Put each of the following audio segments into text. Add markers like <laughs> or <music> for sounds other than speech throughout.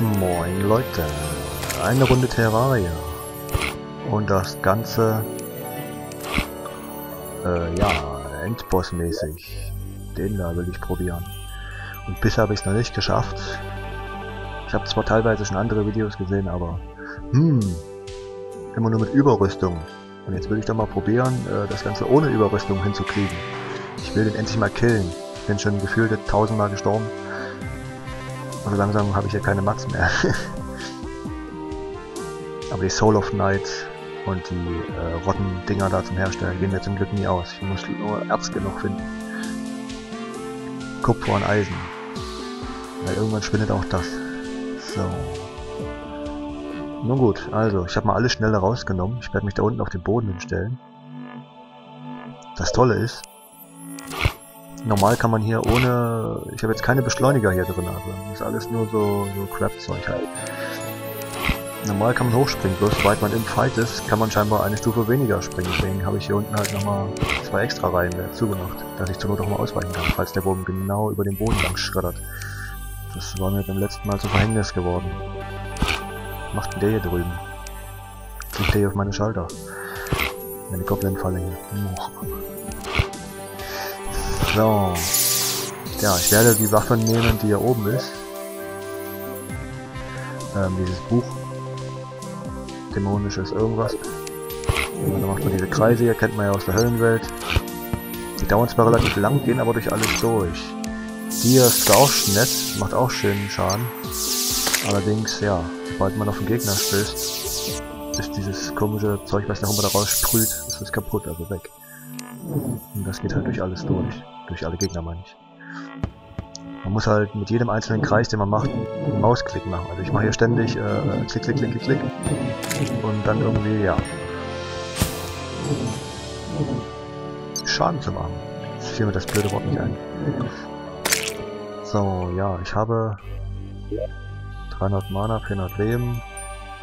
Moin Leute, eine Runde Terraria und das Ganze, äh, ja, Endboss-mäßig. Den da will ich probieren. Und bisher habe ich es noch nicht geschafft. Ich habe zwar teilweise schon andere Videos gesehen, aber, hm, immer nur mit Überrüstung. Und jetzt will ich doch mal probieren, äh, das Ganze ohne Überrüstung hinzukriegen. Ich will den endlich mal killen. Ich bin schon gefühlt tausendmal gestorben. Und langsam habe ich ja keine Mats mehr. <laughs> Aber die Soul of Night und die äh, Rotten-Dinger da zum Herstellen gehen mir zum Glück nie aus. Ich muss nur Erz genug finden. Kupfer und Eisen. Weil irgendwann schwindet auch das. So. Nun gut, also, ich habe mal alles schneller rausgenommen. Ich werde mich da unten auf den Boden hinstellen. Das Tolle ist, normal kann man hier ohne... Ich habe jetzt keine Beschleuniger hier drin, also ist alles nur so, so Crap-Zeug halt. Normal kann man hochspringen, bloß sobald man im Fight ist, kann man scheinbar eine Stufe weniger springen. Deswegen habe ich hier unten halt nochmal zwei extra Reihen dazu gemacht, dass ich zur Not auch mal ausweichen kann, falls der Boden genau über den Boden lang schreddert. Das war mir beim letzten Mal zum Verhängnis geworden. Was macht denn der hier drüben? Kriegt der auf meine Schalter? Meine Goblin-Falle hier. So. Ja, ich werde die Waffe nehmen, die hier oben ist. Ähm, dieses Buch. Dämonisches irgendwas. Und dann macht man diese Kreise hier, kennt man ja aus der Höllenwelt. Die dauern zwar relativ lang, gehen aber durch alles durch. Die ist auch nett, macht auch schönen Schaden. Allerdings, ja, sobald man auf den Gegner stößt, ist dieses komische Zeug, was da immer da raussprüht, ist es kaputt, also weg. Und das geht halt durch alles durch. Durch alle Gegner meine ich. Man muss halt mit jedem einzelnen Kreis, den man macht, einen Mausklick machen. Also ich mache hier ständig äh, klick, klick, klick, klick, klick. Und dann irgendwie, ja. Schaden zu machen. Jetzt fiel mir das blöde Wort nicht ein. So, ja, ich habe 300 Mana, 400 Leben.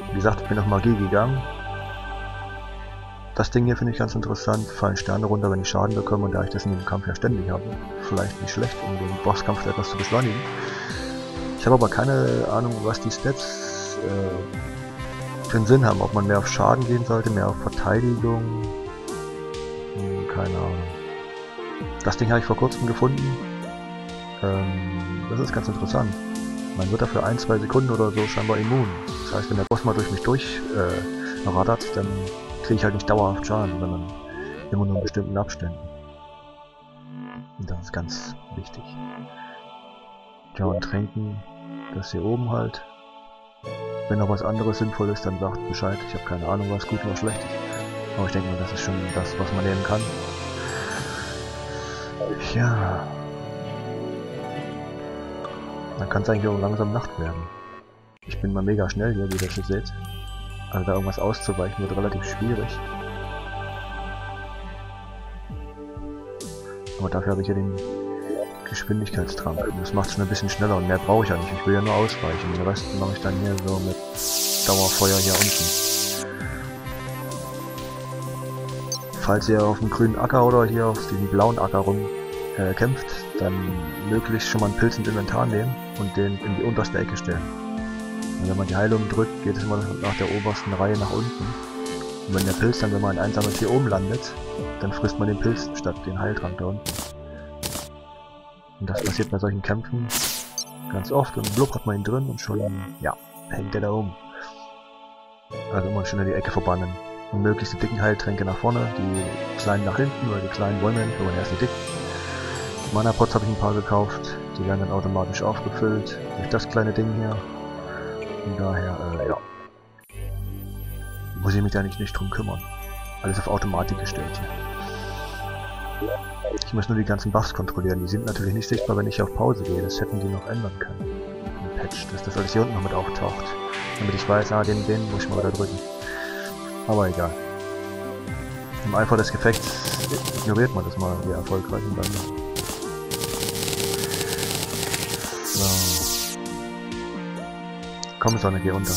Wie gesagt, ich bin auf Magie gegangen. Das Ding hier finde ich ganz interessant. Fallen Sterne runter, wenn ich Schaden bekomme und da ich das in dem Kampf ja ständig habe. Vielleicht nicht schlecht, um den Bosskampf etwas zu beschleunigen. Ich habe aber keine Ahnung, was die Stats äh, für einen Sinn haben. Ob man mehr auf Schaden gehen sollte, mehr auf Verteidigung. Hm, keine Ahnung. Das Ding habe ich vor kurzem gefunden. Ähm, das ist ganz interessant. Man wird dafür ein, zwei Sekunden oder so scheinbar immun. Das heißt, wenn der Boss mal durch mich durch äh, rattert, dann kriege ich halt nicht dauerhaft Schaden, sondern immer nur in bestimmten Abständen. Und das ist ganz wichtig. Ja, und Tränken, das hier oben halt. Wenn noch was anderes sinnvoll ist, dann sagt Bescheid. Ich habe keine Ahnung, was gut oder schlecht ist. Aber ich denke mal, das ist schon das, was man nehmen kann. Ja. Dann kann es eigentlich auch langsam Nacht werden. Ich bin mal mega schnell hier, wie ihr das hier seht. Also da irgendwas auszuweichen wird relativ schwierig. Aber dafür habe ich ja den Geschwindigkeitstrank. Das macht es schon ein bisschen schneller und mehr brauche ich ja nicht. Ich will ja nur ausweichen. Den Rest mache ich dann hier so mit Dauerfeuer hier unten. Falls ihr auf dem grünen Acker oder hier auf diesem blauen Acker rum äh, kämpft, dann möglichst schon mal einen Pilz ins Inventar nehmen und den in die unterste Ecke stellen. Und wenn man die Heilung drückt, geht es immer nach der obersten Reihe nach unten. Und wenn der Pilz dann, wenn man ein einsames hier oben landet, dann frisst man den Pilz statt den Heiltrank da unten. Und das passiert bei solchen Kämpfen ganz oft und blub hat man ihn drin und schon, ja, hängt der da oben. Also immer schön in die Ecke verbannen. Und möglichst die dicken Heiltränke nach vorne, die kleinen nach hinten oder die kleinen wollen wir nicht, aber erst die dicken. Mana-Pots habe ich ein paar gekauft, die werden dann automatisch aufgefüllt durch das kleine Ding hier. Von daher, äh, ja. Muss ich mich da nicht, nicht drum kümmern. Alles auf Automatik gestellt hier. Ich muss nur die ganzen Buffs kontrollieren. Die sind natürlich nicht sichtbar, wenn ich auf Pause gehe. Das hätten die noch ändern können. Im Patch, dass das alles hier unten noch mit auftaucht. Damit ich weiß, ah, den, den muss ich mal wieder drücken. Aber egal. Im Eifer des Gefechts ignoriert man das mal, wie erfolgreich und dann... Komm, Sonne, geh unter.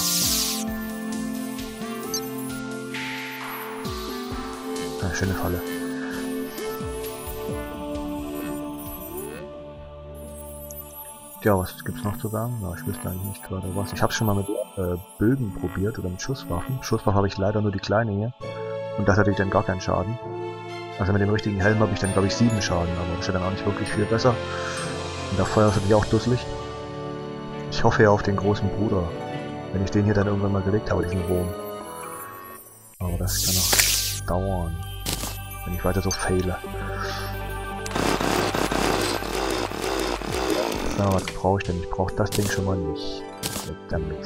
Ah, schöne Falle. Ja, was gibt's noch zu sagen? Na, ich wüsste eigentlich nicht gerade was. Ich habe schon mal mit äh, Bögen probiert oder mit Schusswaffen. Schusswaffe habe ich leider nur die kleine hier. Und das hatte ich dann gar keinen Schaden. Also mit dem richtigen Helm habe ich dann glaube ich sieben Schaden, aber das ist ja dann auch nicht wirklich viel besser. Und der Feuer ist natürlich auch dusselig. Ich hoffe ja auf den großen Bruder. Wenn ich den hier dann irgendwann mal gelegt habe, diesen Wurm. Aber das kann noch dauern. Wenn ich weiter so fehle. So, was brauche ich denn? Ich brauche das Ding schon mal nicht. Damit.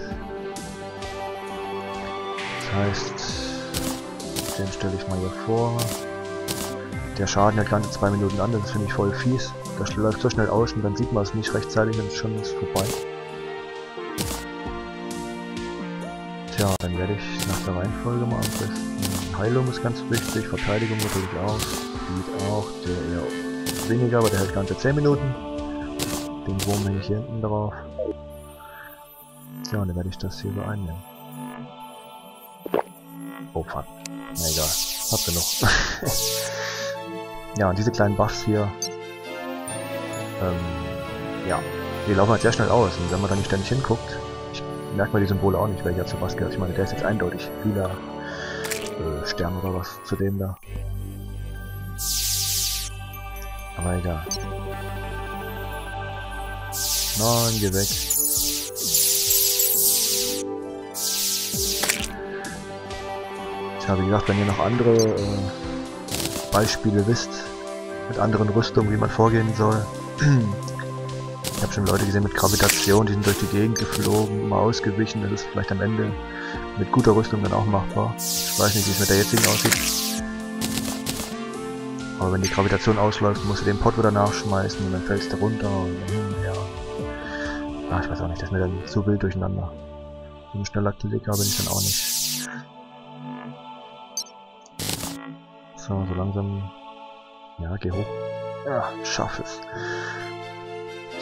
Das heißt, den stelle ich mal hier vor. Der Schaden hält ganze zwei Minuten an, das finde ich voll fies. Das läuft so schnell aus und dann sieht man es nicht rechtzeitig und schon ist vorbei. Tja, dann werde ich nach der Reihenfolge mal am besten. Heilung ist ganz wichtig, Verteidigung natürlich auch, Speed auch, der eher weniger, aber der hält ganze 10 Minuten. Den Wurm hänge ich hier hinten drauf. Ja, und dann werde ich das hier so einnehmen. Oh fuck. Na egal. Hab genug. <laughs> ja, und diese kleinen Buffs hier. Ähm, ja. Die laufen halt sehr schnell aus. Und wenn man da nicht ständig hinguckt, ich merke mal die Symbole auch nicht, welcher was gehört. Ich meine, der ist jetzt eindeutig lila äh, Stern oder was zu dem da. Aber egal. Nein, geh weg. Tja, wie gesagt, wenn ihr noch andere äh, Beispiele wisst, mit anderen Rüstungen, wie man vorgehen soll. <clears throat> schon Leute gesehen mit Gravitation, die sind durch die Gegend geflogen, mal ausgewichen, das ist vielleicht am Ende mit guter Rüstung dann auch machbar. Ich weiß nicht, wie es mit der jetzigen aussieht. Aber wenn die Gravitation ausläuft, musst du den Pot wieder nachschmeißen und dann fällst du runter und und her. Ah, ich weiß auch nicht, das ist mir dann zu wild durcheinander. So ein schneller Klicker bin ich dann auch nicht. So, so langsam... Ja, geh hoch. Ja, schaff es.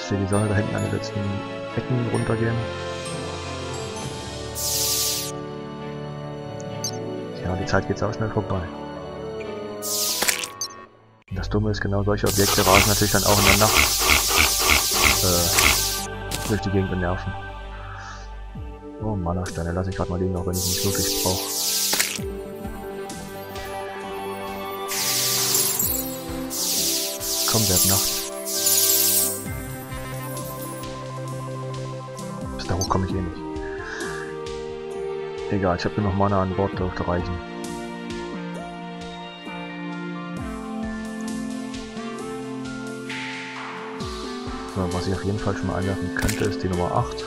Ich sehe die Sonne da hinten an den letzten Ecken runtergehen. Ja, die Zeit geht auch schnell vorbei. Und das Dumme ist, genau solche Objekte rasen natürlich dann auch in der Nacht. Äh, durch die Gegend nerven. Oh, Mana-Steine lasse ich gerade mal liegen, auch wenn ich nicht wirklich brauche. Komm, werd Nacht. Komme ich eh nicht. Egal, ich habe noch Mana an Bord, dürfte reichen. So, was ich auf jeden Fall schon mal einwerfen könnte, ist die Nummer 8.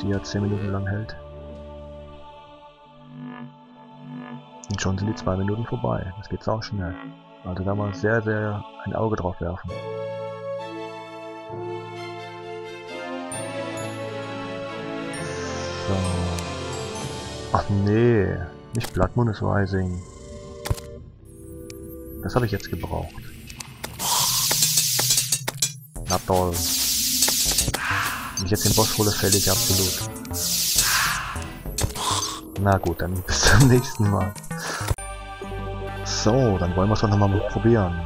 Die ja 10 Minuten lang hält. Und schon sind die 2 Minuten vorbei. Das geht auch schnell. Also da mal sehr, sehr ein Auge drauf werfen. Nee, nicht Blood Moon is Rising. Das habe ich jetzt gebraucht. Na toll. Wenn ich jetzt den Boss hole, fälle ich absolut. Na gut, dann <laughs> bis zum nächsten Mal. So, dann wollen wir es doch nochmal probieren.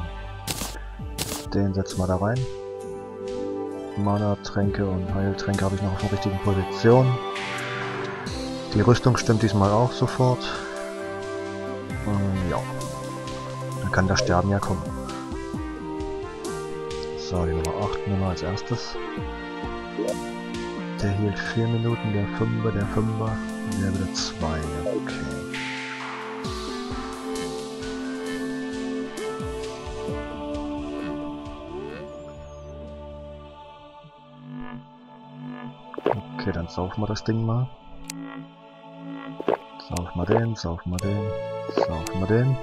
Den setzen wir da rein. Mana-Tränke und Heiltränke habe ich noch auf der richtigen Position. Die Rüstung stimmt diesmal auch sofort. Und ja. Dann kann das Sterben ja kommen. So, die Nummer 8 nehmen wir als erstes. Der hielt 4 Minuten, der 5er, der 5er, der wieder 2. Okay. Okay, dann saufen wir das Ding mal. Wir den, saufen wir den, saufen wir den.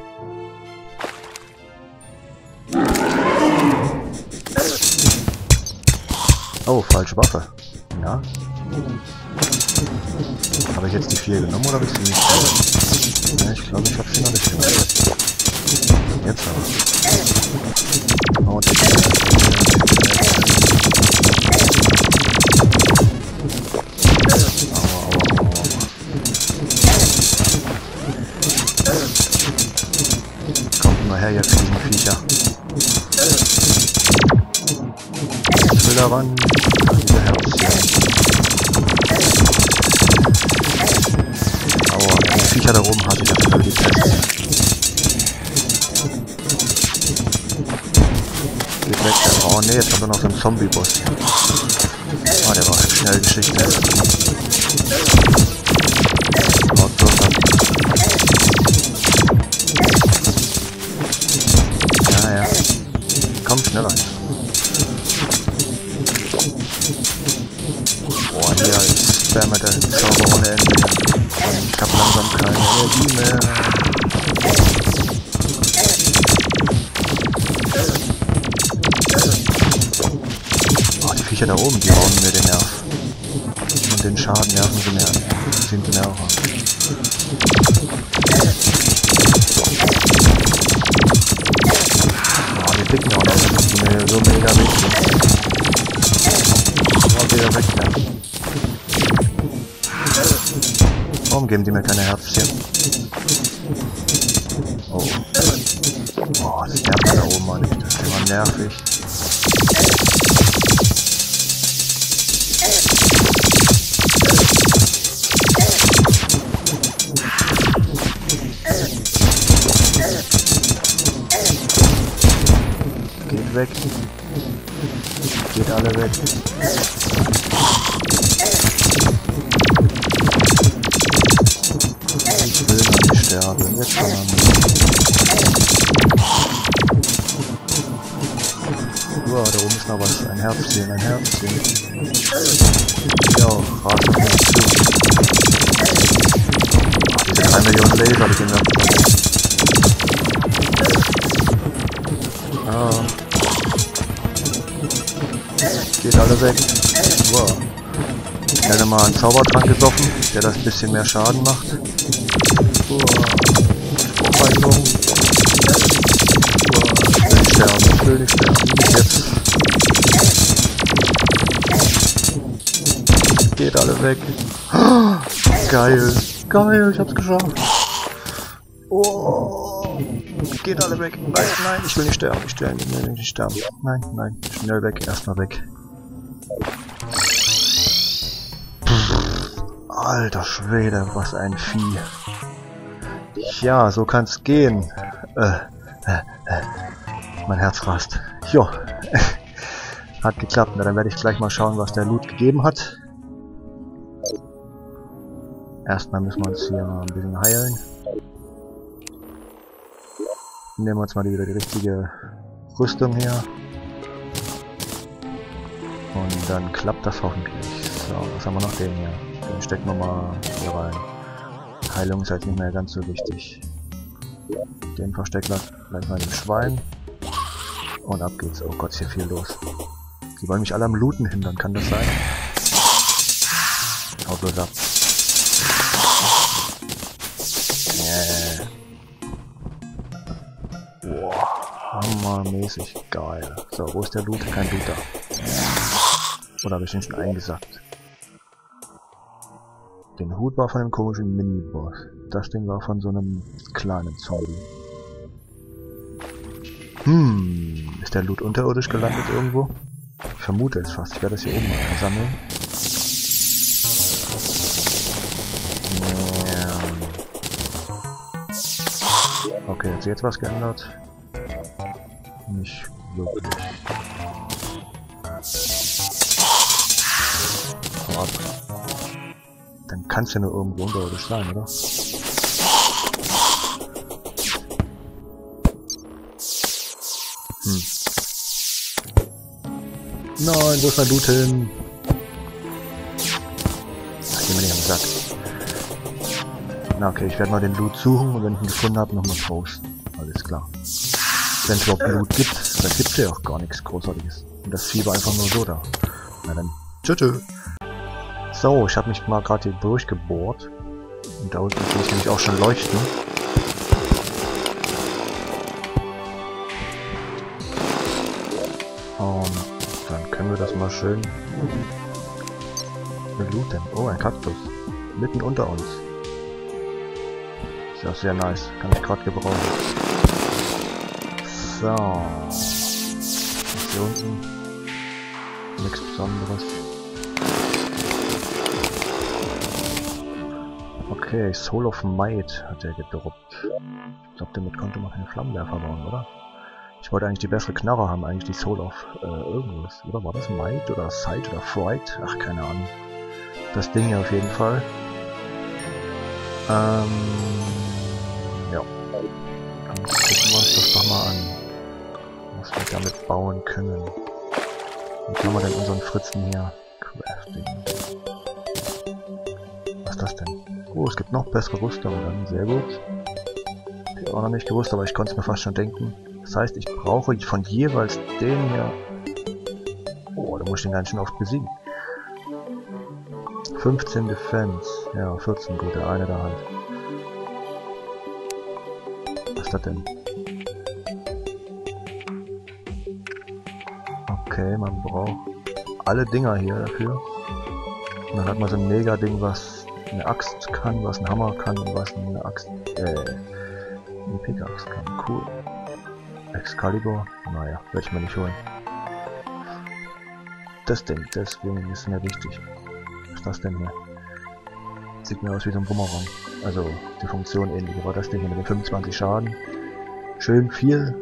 Oh, falsche Waffe. Ja. Habe ich jetzt die 4 genommen oder habe ich sie nicht? Ja, ich glaube, ich habe sie noch nicht genommen. Jetzt aber. Oh, Kommt mal her, ihr fiesen Viecher. schneller ran. Diese Herzchen. Aua, die Viecher da oben hatte ich die Pest. Geht weg, der Oh ne, jetzt haben wir noch so einen Zombie-Boss. Ah, der war halt schnell Geschichte. Boah, hier ist der mit der Zauber ohne Ende. Ich hab langsam keine Energie mehr. Oh, die Viecher da oben, die rauben mir den Nerv. Und den Schaden nerven sie mehr. Sind die Nerven. Oh, die dicken auch noch. Die sind mir so mega wichtig. Wieder weg. Warum geben die mir keine Herzchen? Oh. Oh, das nervt da oben, Mann. Das ist immer nervig. Geht weg. Geht alle weg. Ich will noch nicht sterben. Jetzt kann man Uah, da oben was. Ein Herzchen, ein Herzchen. Ja, rat mal zu. Diese 3 Millionen Laser, die gehen. Ah. Geht alle weg. Wow. Schnell mal einen Zaubertrank gesoffen, der das bisschen mehr Schaden macht. Wow. Vorbeinigung. Wow. Will nicht sterben, ich will nicht sterben. Nicht jetzt. Geht alle weg. Geil. Geil, ich hab's geschafft. Oh. Geht alle weg. Nein, nein, ich will nicht sterben. Ich will nicht, nicht sterben. Nein, nein. Schnell weg. Erstmal weg. Alter Schwede, was ein Vieh. Ja, so kann's gehen. Äh, äh, äh. Mein Herz rast. Jo. <laughs> hat geklappt. Na, dann werde ich gleich mal schauen, was der Loot gegeben hat. Erstmal müssen wir uns hier mal ein bisschen heilen. Nehmen wir uns mal wieder die richtige Rüstung her. Und dann klappt das hoffentlich. So, was haben wir noch? Den hier. Den stecken wir mal hier rein. Heilung ist halt nicht mehr ganz so wichtig. Den verstecken wir gleich mal im Schwein. Und ab geht's. Oh Gott, ist hier viel los. Die wollen mich alle am Looten hindern, kann das sein? Hau bloß ab. Yeah. Boah, hammermäßig geil. So, wo ist der Loot? Kein Loot da. Oder habe ich den schon eingesackt? Den Hut war von einem komischen Mini-Boss. Das Ding war von so einem kleinen Zombie. Hm, ist der Loot unterirdisch gelandet irgendwo? Ich vermute es fast. Ich werde das hier oben mal sammeln. Ja. Okay, hat sich jetzt was geändert? Nicht wirklich. Ab. Dann kann es ja nur irgendwo unterirdisch sein, oder? Hm. Nein, wo ist mein Loot hin? Ach, geh mir nicht am Sack. Na okay, ich werde mal den Loot suchen und wenn ich ihn gefunden habe, nochmal posten. Alles klar. Wenn es überhaupt Loot gibt, da gibt es ja auch gar nichts Großartiges. Und das Vieh war einfach nur so da. Na dann, tschö tschö. So, ich habe mich mal gerade hier durchgebohrt. Und da unten sehe ich nämlich auch schon leuchten. Und dann können wir das mal schön... Mit Loot denn? Oh, ein Kaktus. Mitten unter uns. Ist ja sehr nice. Kann ich gerade gebrauchen. So. Was hier unten? Nichts Besonderes. Okay, Soul of Might hat er gedroppt. Ich glaube, damit konnte man keine Flammenwerfer bauen, oder? Ich wollte eigentlich die bessere Knarre haben, eigentlich die Soul of äh, irgendwas. Oder war das Might oder Sight oder Fright? Ach, keine Ahnung. Das Ding hier auf jeden Fall. Ähm, ja. Dann gucken wir uns das doch mal an. Was wir damit bauen können. Wie kann man denn unseren Fritzen hier crafting? Was ist das denn? Oh, es gibt noch bessere Rüstungen dann. Sehr gut. Hab ich auch noch nicht gewusst, aber ich konnte es mir fast schon denken. Das heißt, ich brauche von jeweils den hier... Oh, da muss ich den ganz schön oft besiegen. 15 Defense. Ja, 14 gut, der eine da halt. Was ist das denn? Okay, man braucht alle Dinger hier dafür. Und dann hat man so ein Mega-Ding, was eine Axt kann, was ein Hammer kann und was eine Axt, äh, eine Pickaxe kann. Cool. Excalibur? Naja, werde ich mir nicht holen. Das Ding, deswegen ist mir wichtig. Was ist das denn hier? Sieht mir aus wie so ein Bumerang. Also, die Funktion ähnlich, aber das Ding hier mit den 25 Schaden. Schön viel,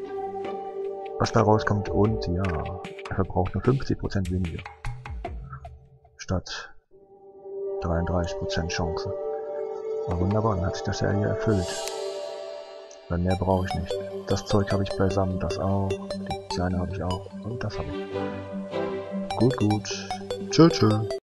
was da rauskommt und ja, er verbraucht nur 50% weniger. Statt 33% Chance. Na wunderbar, dann hat sich das ja hier erfüllt. Weil mehr brauche ich nicht. Das Zeug habe ich beisammen, das auch. Die kleine habe ich auch. Und das habe ich. Gut, gut. Tschüss, tschüss.